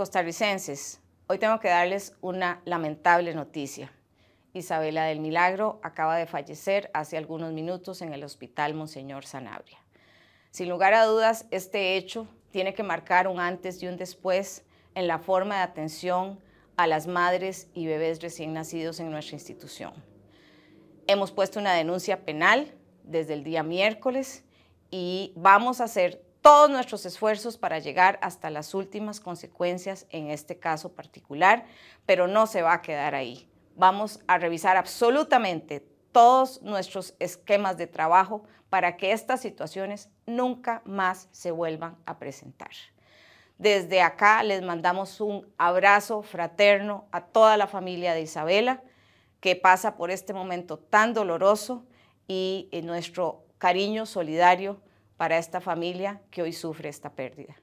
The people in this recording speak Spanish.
Costarricenses, hoy tengo que darles una lamentable noticia. Isabela del Milagro acaba de fallecer hace algunos minutos en el Hospital Monseñor Sanabria. Sin lugar a dudas, este hecho tiene que marcar un antes y un después en la forma de atención a las madres y bebés recién nacidos en nuestra institución. Hemos puesto una denuncia penal desde el día miércoles y vamos a hacer todos nuestros esfuerzos para llegar hasta las últimas consecuencias en este caso particular, pero no se va a quedar ahí. Vamos a revisar absolutamente todos nuestros esquemas de trabajo para que estas situaciones nunca más se vuelvan a presentar. Desde acá les mandamos un abrazo fraterno a toda la familia de Isabela que pasa por este momento tan doloroso y nuestro cariño solidario para esta familia que hoy sufre esta pérdida.